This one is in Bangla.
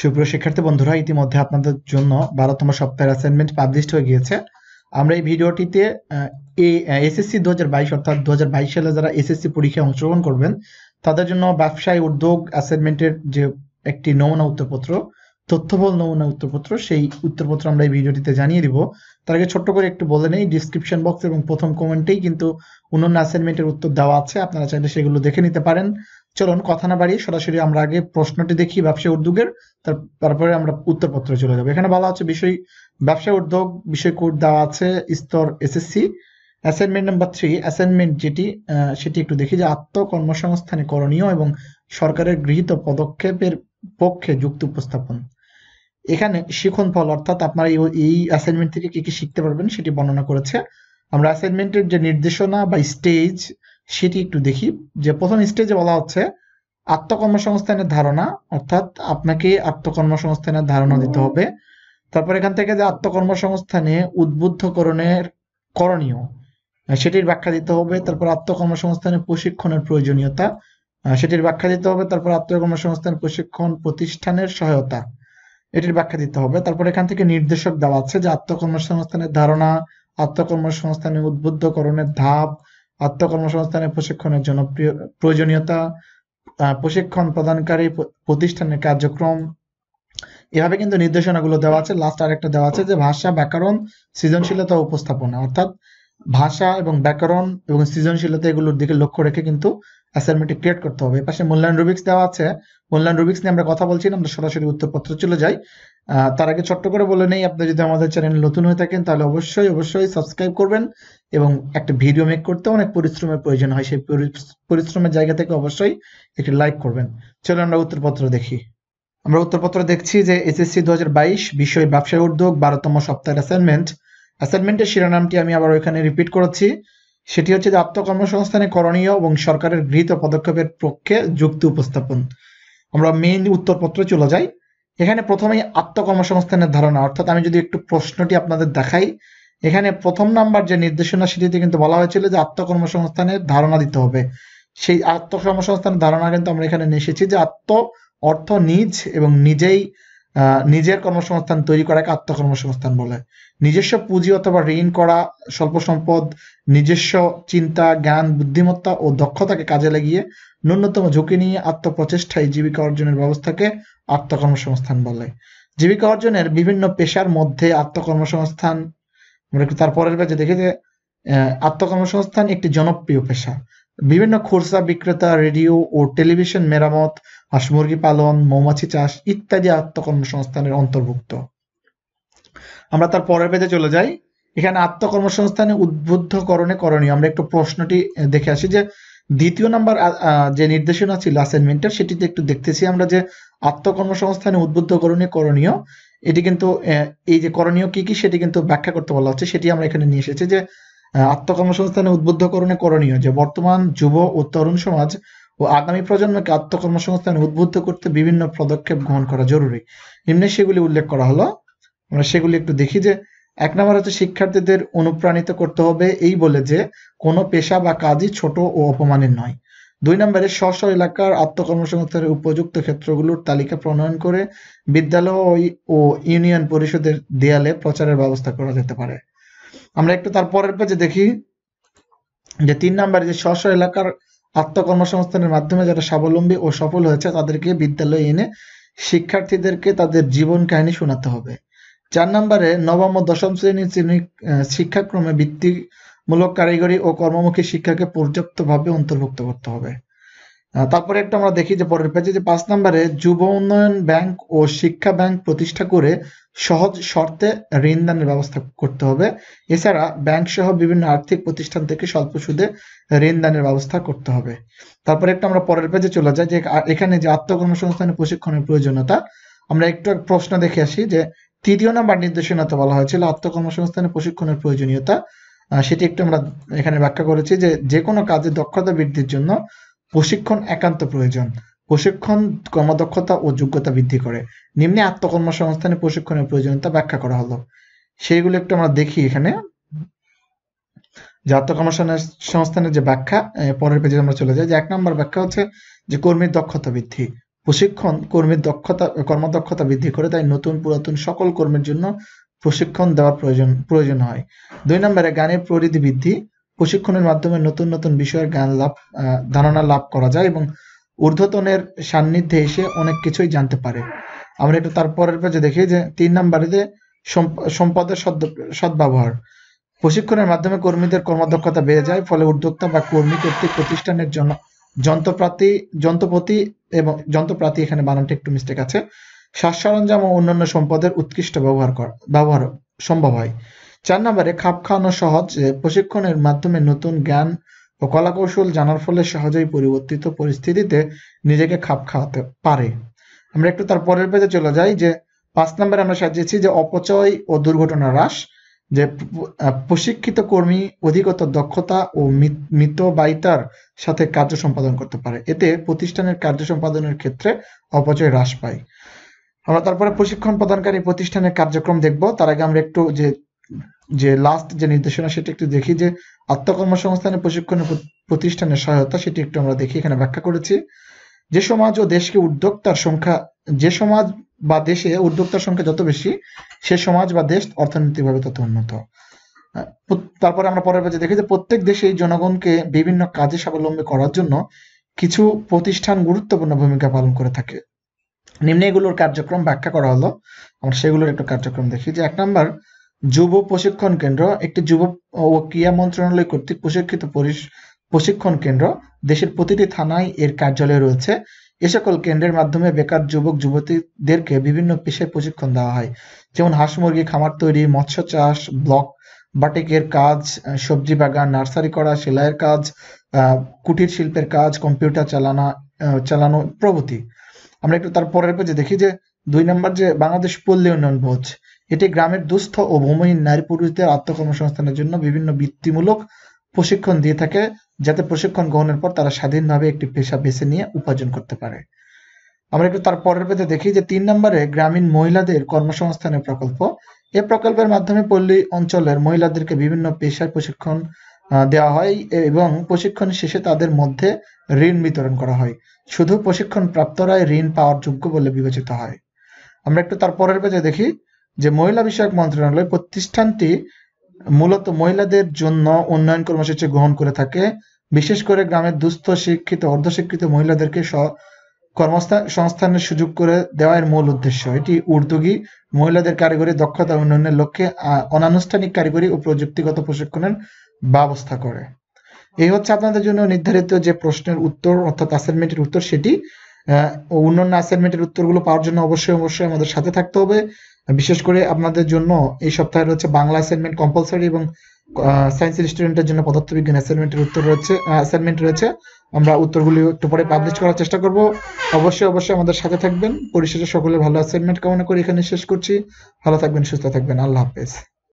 সুপ্রিয় শিক্ষার্থী বন্ধুরা, ইতিমধ্যে আপনাদের জন্য বারোতম সপ্তাহের অ্যাসাইনমেন্ট পাবলিশড হয়ে গিয়েছে। আমরা এই ভিডিওটিতে এসএসসি দু হাজার বাইশ অর্থাৎ দু হাজার বাইশ সালে যারা এসএসসি পরীক্ষায় অংশগ্রহণ করবেন, তাদের জন্য ব্যবসায় উদ্যোগ অ্যাসাইনমেন্টের যে একটি নমুনা উত্তরপত্র তথ্যবল নমুনা উত্তরপত্র, সেই উত্তরপত্র আমরা এই ভিডিওটিতে জানিয়ে দিব। তার আগে ছোট্ট করে একটু বলে নেই ডিসক্রিপশন বক্স এবং প্রথম কমেন্টেই কিন্তু অন্যান্য অ্যাসাইনমেন্টের উত্তর দেওয়া আছে, আপনারা চাইলে সেগুলো দেখে নিতে পারেন। চলুন, কথা না বাড়িয়ে সরাসরি আমরা আগে প্রশ্নটি দেখি ব্যবসা উদ্যোগের তারপরে আমরা উত্তরপত্রে চলে যাব। এখানে বলা হচ্ছে বিষয়, ব্যবসা উদ্যোগ বিষয় কোড দেওয়া আছে স্তর SSC assignment number three assignment যেটি সেটি একটু দেখি যে আত্মকর্মসংস্থানে করণীয় এবং সরকারের গৃহীত পদক্ষেপের পক্ষে যুক্তি উপস্থাপন। এখানে শিখন ফল, অর্থাৎ আপনারা এই অ্যাসাইনমেন্ট থেকে কি কি শিখতে পারবেন সেটি বর্ণনা করেছে। আমরা অ্যাসাইনমেন্টের যে নির্দেশনা বা স্টেজ সেটি একটু দেখি। যে প্রথম স্টেজে বলা হচ্ছে, আত্মকর্মসংস্থানের ধারণা, অর্থাৎ আপনাকে আত্মকর্মসংস্থানের ধারণা দিতে হবে। তারপর এখান থেকে যে আত্মকর্মসংস্থানে উদ্বুদ্ধকরণের করণীয় সেটির ব্যাখ্যা দিতে হবে। তারপর আত্মকর্মসংস্থানে প্রশিক্ষণের প্রয়োজনীয়তা সেটির ব্যাখ্যা দিতে হবে। তারপর আত্মকর্মসংস্থান প্রশিক্ষণ প্রতিষ্ঠানের সহায়তা, এটির ব্যাখ্যা দিতে হবে। তারপর এখান থেকে নির্দেশক দেওয়া আছে যে আত্মকর্মসংস্থানের ধারণা আত্মকর্মসংস্থানের উদ্বুদ্ধকরণের ধাপ আত্মকর্মসংস্থানের প্রশিক্ষণের জন্য প্রয়োজনীয়তা প্রশিক্ষণ প্রদানকারী প্রতিষ্ঠানের কার্যক্রম। এভাবে কিন্তু নির্দেশনাগুলো দেওয়া আছে। লাস্ট আরেকটা দেওয়া আছে যে ভাষা, ব্যাকরণ, সৃজনশীলতা উপস্থাপনা। অর্থাৎ ভাষা এবং ব্যাকরণ এবং সৃজনশীলতা এগুলোর দিকে লক্ষ্য রেখে কিন্তু অ্যাসাইনমেন্টটি ক্রিয়েট করতে হবে। পাশে মূল্যায়ন রুবিক্স দেওয়া আছে। মূল্যায়ন রুবিক্স নিয়ে আমরা কথা বলছি আমরা সরাসরি উত্তরপত্র চলে যাই। তার আগে ছোট্ট করে বলে নেই, আপনি যদি আমাদের চ্যানেল নতুন হয়ে থাকেন, তাহলে অবশ্যই অবশ্যই সাবস্ক্রাইব করবেন এবং একটা ভিডিও মেক করতে অনেক পরিশ্রমের প্রয়োজন হয়, সেই পরিশ্রমের জায়গা থেকে অবশ্যই একটি লাইক করবেন। চলো আমরা উত্তরপত্র দেখি। আমরা উত্তরপত্র দেখছি যে এসএসসি দু বিষয় ব্যবসায় উদ্যোগ, বারোতম সপ্তাহের অ্যাসাইনমেন্ট অ্যাসাইনমেন্টের শিরোনামটি আমি আবার ওইখানে রিপিট করেছি। সেটি হচ্ছে যে আত্মকর্মসংস্থানে করণীয় এবং সরকারের গৃহীত পদক্ষেপের পক্ষে যুক্তি উপস্থাপন। আমরা মেইন উত্তরপত্র চলে যাই। এখানে প্রথমেই আত্মকর্মসংস্থানের ধারণা, অর্থাৎ আমি যদি একটু প্রশ্নটি আপনাদের দেখাই, এখানে প্রথম নাম্বার যে নির্দেশনা সেটিতে কিন্তু বলা হয়েছিল যে আত্মকর্মসংস্থানের ধারণা দিতে হবে। সেই আত্মকর্মসংস্থানের ধারণা কিন্তু আমরা এখানে নিয়ে এসেছি যে আত্ম অর্থ নিজ এবং নিজেই নিজের কর্মসংস্থান তৈরি করাকে আত্মকর্মসংস্থান বলে। নিজস্ব পুঁজি অথবা ঋণ করা, স্বল্প সম্পদ, নিজস্ব চিন্তা, জ্ঞান, বুদ্ধিমত্তা ও দক্ষতাকে কাজে লাগিয়ে ন্যূনতম ঝুঁকি নিয়ে আত্মপ্রচেষ্টায় জীবিকা অর্জনের ব্যবস্থাকে আত্মকর্মসংস্থান বলে। জীবিকা অর্জনের বিভিন্ন পেশার মধ্যে আত্মকর্মসংস্থান তারপরের পেজে দেখি যে আত্মকর্মসংস্থান একটি জনপ্রিয় পেশা। বিভিন্ন খুরসা বিক্রেতা, রেডিও ও টেলিভিশন মেরামত হাঁস মুরগি পালন, মৌমাছি চাষ ইত্যাদি আত্মকর্মসংস্থানের অন্তর্ভুক্ত। আমরা তার পরের পেজে চলে যাই। এখানে আত্মকর্মসংস্থানে উদ্বুদ্ধকরণে করণীয়। আমরা একটু প্রশ্নটি দেখে আসি যে, দ্বিতীয় নাম্বার যে নির্দেশনা ছিল অ্যাসাইনমেন্টের সেটিতে একটু দেখতেছি আমরা যে, আত্মকর্মসংস্থানে উদ্বুদ্ধকরণে করণীয়। এটি কিন্তু এই যে করণীয় কি কি, সেটি কিন্তু ব্যাখ্যা করতে বলা হচ্ছে। সেটি আমরা এখানে নিয়ে এসেছি যে আত্মকর্মসংস্থানে উদ্বুদ্ধকরণে করণীয় যে বর্তমান যুব ও তরুণ সমাজ ও আগামী প্রজন্মকে আত্মকর্মসংস্থানে উদ্বুদ্ধ করতে বিভিন্ন পদক্ষেপ গ্রহণ করা জরুরি। নিম্নে সেগুলি উল্লেখ করা হলো। আমরা সেগুলি একটু দেখি যে এক নম্বর হচ্ছে শিক্ষার্থীদের অনুপ্রাণিত করতে হবে এই বলে যে কোনো পেশা বা কাজই ছোট ও অপমানের নয়। দুই নম্বরে স্ব এলাকার আত্মকর্মসংস্থানের উপযুক্ত ক্ষেত্রগুলোর তালিকা প্রণয়ন করে বিদ্যালয় ও ইউনিয়ন পরিষদের দেয়ালে প্রচারের ব্যবস্থা করা যেতে পারে। আমরা একটু তারপরের পেজে দেখি যে তিন নম্বরে যে স্ব এলাকার আত্মকর্মসংস্থানের মাধ্যমে যারা স্বাবলম্বী ও সফল হয়েছে, তাদেরকে বিদ্যালয়ে এনে শিক্ষার্থীদেরকে তাদের জীবন কাহিনী শোনাতে হবে। চার নম্বরে নবম ও দশম শ্রেণির শ্রেণি শিক্ষাক্রমে বৃত্তিমূলক কারিগরি ও কর্মমুখী শিক্ষাকে পর্যাপ্তভাবে অন্তর্ভুক্ত করতে হবে। তারপরে একটু আমরা দেখি যে পরের পেজে যে পাঁচ নম্বরে, যুব উন্নয়ন ব্যাংক ও শিক্ষা ব্যাংক প্রতিষ্ঠা করে সহজ শর্তে ঋণ দানের ব্যবস্থা করতে হবে। এছাড়া ব্যাংক সহ বিভিন্ন আর্থিক প্রতিষ্ঠান থেকে স্বল্প সুদে ঋণ দানের ব্যবস্থা করতে হবে। তারপরে একটু আমরা পরের পেজে চলে যাই যে এখানে যে আত্মকর্মসংস্থানের প্রশিক্ষণের প্রয়োজনীয়তা, আমরা একটু প্রশ্ন দেখে আসি যে তৃতীয় নাম্বার নির্দেশনাতে বলা হয়েছিল আত্মকর্মসংস্থানের প্রশিক্ষণের প্রয়োজনীয়তা। সেটি একটু আমরা এখানে ব্যাখ্যা করেছি যে যে কোনো কাজে দক্ষতা বৃদ্ধির জন্য প্রশিক্ষণ একান্ত প্রয়োজন। প্রশিক্ষণ কর্মদক্ষতা ও যোগ্যতা বৃদ্ধি করে। নিম্নে আত্মকর্মসংস্থানে প্রশিক্ষণের প্রয়োজনীয়তা ব্যাখ্যা করা হলো। সেইগুলো একটু আমরা দেখি এখানে। যে আত্মকর্মসংস্থানের যে ব্যাখ্যা পরের পেজে আমরা চলে যাই। যে এক নম্বর ব্যাখ্যা হচ্ছে যে কর্মীর দক্ষতা বৃদ্ধি। প্রশিক্ষণ কর্মীর দক্ষতা, কর্মদক্ষতা বৃদ্ধি করে তাই নতুন পুরাতন সকল কর্মীর জন্য প্রশিক্ষণ দেওয়ার প্রয়োজন প্রয়োজন হয়। দুই নম্বরে গানের পরিধি বৃদ্ধি। প্রশিক্ষণের মাধ্যমে নতুন নতুন বিষয়ের গান লাভ ধারণা লাভ করা যায় এবং ঊর্ধ্বতনের সান্নিধ্যে এসে অনেক কিছুই জানতে পারে। আমরা একটু তারপরের পেজে দেখি যে তিন নম্বরে সম্প- সম্পদের সদ্- সদ্ব্যবহার। প্রশিক্ষণের মাধ্যমে কর্মীদের কর্মদক্ষতা বেড়ে যায়, ফলে উদ্যোক্তা বা কর্মী কর্তৃক প্রতিষ্ঠানের জন্য যন্ত্রপাতি যন্ত্রপাতি এবং যন্ত্রপাতি এখানে বানানটা একটু মিস্টেক আছে। সাজ সরঞ্জাম ও অন্যান্য সম্পদের উৎকৃষ্ট ব্যবহার কর, ব্যবহার সম্ভব হয়। চার নম্বরে খাপ খাওয়ানো সহজ প্রশিক্ষণের মাধ্যমে নতুন জ্ঞান ও কলাকৌশল জানার ফলে সহজেই পরিবর্তিত পরিস্থিতিতে নিজেকে খাপ খাওয়াতে পারে। আমরা একটু তার পরের পেজে চলে যাই, যে পাঁচ নম্বরে আমরা সাজিয়েছি যে অপচয় ও দুর্ঘটনা হ্রাস, যে প্রশিক্ষিত কর্মী অধিকতর দক্ষতা ও মিত- মিতব্যয়িতার সাথে কার্য সম্পাদন করতে পারে। এতে প্রতিষ্ঠানের কার্য সম্পাদনের ক্ষেত্রে অপচয় হ্রাস পায়। আমরা তারপরে প্রশিক্ষণ প্রদানকারী প্রতিষ্ঠানের কার্যক্রম দেখব। তার আগে আমরা একটু যে যে লাস্ট যে নির্দেশনা সেটা একটু দেখি যে আত্মকর্মসংস্থানে প্রশিক্ষণের প্রতিষ্ঠানের সহায়তা সেটি একটু আমরা দেখি, এখানে ব্যাখ্যা করেছি। যে সমাজ ও দেশকে উদ্যোক্তার সংখ্যা, যে সমাজ বা দেশে উদ্যোক্তার সংখ্যা যত বেশি, সে সমাজ বা দেশ অর্থনৈতিকভাবে তত উন্নত। তারপরে আমরা পরের পেজে দেখি যে প্রত্যেক দেশেই জনগণকে বিভিন্ন কাজে স্বাবলম্বী করার জন্য কিছু প্রতিষ্ঠান গুরুত্বপূর্ণ ভূমিকা পালন করে থাকে। নিম্নে এগুলোর কার্যক্রম ব্যাখ্যা করা হলো। আমরা সেগুলোর একটু কার্যক্রম দেখি যে এক নম্বর যুব প্রশিক্ষণ কেন্দ্র, একটি যুব ও ক্রীড়া মন্ত্রণালয় কর্তৃক প্রশিক্ষিত প্রশিক্ষণ কেন্দ্র দেশের প্রতিটি থানায় এর কার্যালয় রয়েছে। এ সকল কেন্দ্রের মাধ্যমে বেকার যুবক, যুবতীদেরকে বিভিন্ন পেশায় প্রশিক্ষণ দেওয়া হয়। যেমন হাঁস মুরগি, খামার তৈরি, মৎস্য চাষ, ব্লক, বাটিকের কাজ সবজি বাগান, নার্সারি করা, সেলাইয়ের কাজ কুটির শিল্পের কাজ, কম্পিউটার চালানো চালানো প্রভৃতি। আমরা একটু তার পরের পেজে দেখি যে, দুই নম্বর যে বাংলাদেশ পল্লী উন্নয়ন বোর্ড এটি গ্রামের দুস্থ ও ভূমিহীন নারী পুরুষদের আত্মকর্মসংস্থানের জন্য বিভিন্ন বৃত্তিমূলক প্রশিক্ষণ দিয়ে থাকে, যাতে প্রশিক্ষণ গ্রহণের পর তারা স্বাধীনভাবে একটি পেশা বেছে নিয়ে উপার্জন করতে পারে। আমরা একটু তার পরের পেতে দেখি যে তিন নম্বরে গ্রামীণ মহিলাদের কর্মসংস্থানের প্রকল্প। এ প্রকল্পের মাধ্যমে পল্লী অঞ্চলের মহিলাদেরকে বিভিন্ন পেশায় প্রশিক্ষণ দেওয়া হয় এবং প্রশিক্ষণ শেষে তাদের মধ্যে ঋণ বিতরণ করা হয়। শুধু প্রশিক্ষণ প্রাপ্তরাই ঋণ পাওয়ার যোগ্য বলে বিবেচিত হয়। আমরা একটু তার পরের পেজে দেখি যে মহিলা বিষয়ক মন্ত্রণালয় প্রতিষ্ঠানটি মূলত মহিলাদের জন্য উন্নয়ন কর্মসূচি গ্রহণ করে থাকে। বিশেষ করে গ্রামের দুস্থ, শিক্ষিত, অর্ধশিক্ষিত মহিলাদেরকে স- কর্মস্থা- সংস্থানের সুযোগ করে দেওয়ার মূল উদ্দেশ্য। এটি উদ্যোগী মহিলাদের কারিগরি দক্ষতা উন্নয়নের লক্ষ্যে অনানুষ্ঠানিক কারিগরি ও প্রযুক্তিগত প্রশিক্ষণের ব্যবস্থা করে। এই হচ্ছে আপনাদের জন্য নির্ধারিত যে প্রশ্নের উত্তর, অর্থাৎ অ্যাসাইনমেন্টের উত্তর সেটি। অন্যান্য অ্যাসাইনমেন্টের উত্তরগুলো পাওয়ার জন্য অবশ্যই অবশ্যই আমাদের সাথে থাকতে হবে। বিশেষ করে আপনাদের জন্য এই সপ্তাহে রয়েছে বাংলা অ্যাসাইনমেন্ট কম্পালসারি এবং সায়েন্স স্টুডেন্টের জন্য পদার্থবিজ্ঞান অ্যাসাইনমেন্টের উত্তর রয়েছে অ্যাসাইনমেন্ট রয়েছে। আমরা উত্তরগুলি একটু পরে পাবলিশ করার চেষ্টা করব। অবশ্যই অবশ্যই আমাদের সাথে থাকবেন। পরিশেষে সকলে ভালো অ্যাসাইনমেন্ট কামনা করে এখানে শেষ করছি। ভালো থাকবেন, সুস্থ থাকবেন। আল্লাহ হাফেজ।